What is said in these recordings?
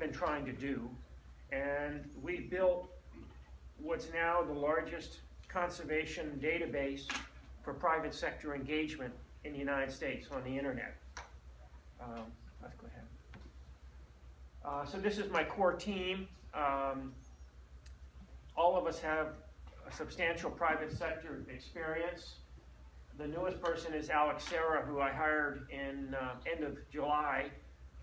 been trying to do. And we built what's now the largest conservation database for private sector engagement in the United States on the internet. Um, let's go ahead. Uh, so this is my core team. Um, all of us have a substantial private sector experience. The newest person is Alex Serra, who I hired in uh, end of July.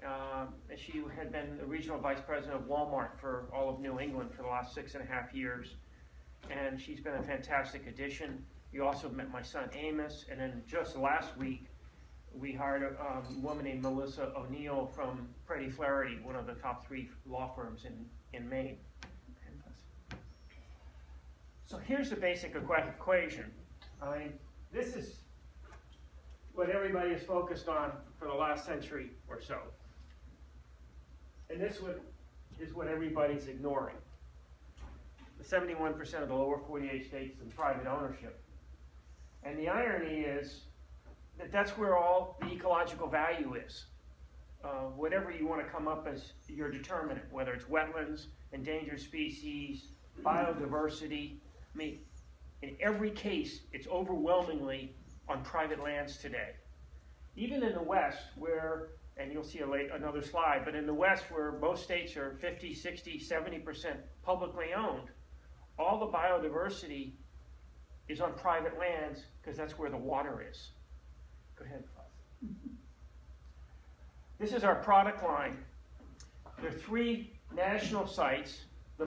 Uh, she had been the regional vice president of Walmart for all of New England for the last six and a half years. And she's been a fantastic addition. You also met my son Amos. And then just last week, we hired a um, woman named Melissa O'Neill from Preti Flaherty, one of the top three law firms in, in Maine. So here's the basic equation. I mean, this is what everybody is focused on for the last century or so. And this is what everybody's ignoring. The 71% of the lower 48 states in private ownership. And the irony is that that's where all the ecological value is. Uh, whatever you want to come up as your determinant, whether it's wetlands, endangered species, biodiversity. I mean, in every case, it's overwhelmingly on private lands today. Even in the West, where, and you'll see late, another slide, but in the West, where most states are 50, 60, 70% publicly owned, all the biodiversity is on private lands because that's where the water is. Go ahead. This is our product line. There are three national sites